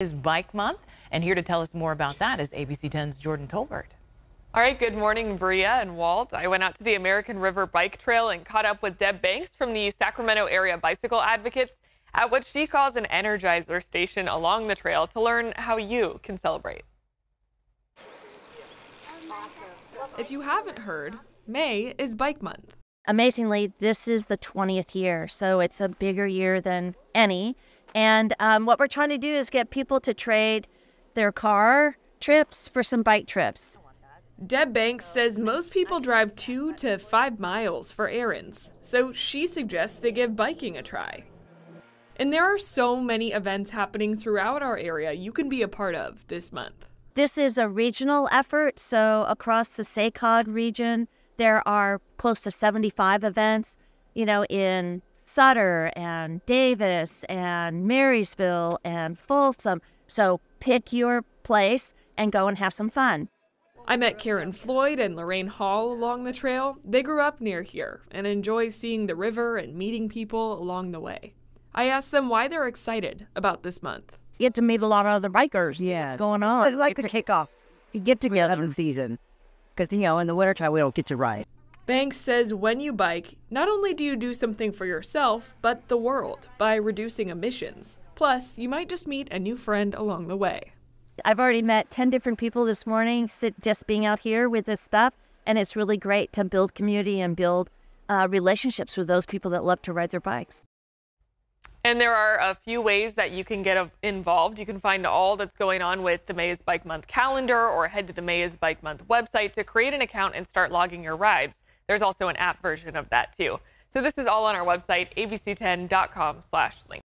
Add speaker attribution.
Speaker 1: is Bike Month, and here to tell us more about that is ABC 10's Jordan Tolbert.
Speaker 2: All right, good morning, Bria and Walt. I went out to the American River Bike Trail and caught up with Deb Banks from the Sacramento Area Bicycle Advocates at what she calls an energizer station along the trail to learn how you can celebrate.
Speaker 3: If you haven't heard, May is Bike Month.
Speaker 4: Amazingly, this is the 20th year, so it's a bigger year than any. And um, what we're trying to do is get people to trade their car trips for some bike trips.
Speaker 3: Deb Banks says most people drive two to five miles for errands, so she suggests they give biking a try. And there are so many events happening throughout our area you can be a part of this month.
Speaker 4: This is a regional effort, so across the SACOG region, there are close to 75 events, you know, in Sutter and Davis and Marysville and Folsom. So pick your place and go and have some fun.
Speaker 3: I met Karen Floyd and Lorraine Hall along the trail. They grew up near here and enjoy seeing the river and meeting people along the way. I asked them why they're excited about this month.
Speaker 5: You get to meet a lot of other bikers.
Speaker 6: Yeah.
Speaker 5: What's going on?
Speaker 6: It's like the kickoff. You get together in the season. Because, you know, in the wintertime, we don't get to ride.
Speaker 3: Banks says when you bike, not only do you do something for yourself, but the world by reducing emissions. Plus, you might just meet a new friend along the way.
Speaker 4: I've already met 10 different people this morning just being out here with this stuff, and it's really great to build community and build uh, relationships with those people that love to ride their bikes.
Speaker 2: And there are a few ways that you can get involved. You can find all that's going on with the May is Bike Month calendar or head to the May is Bike Month website to create an account and start logging your rides. There's also an app version of that too. So this is all on our website, abc10.com slash link.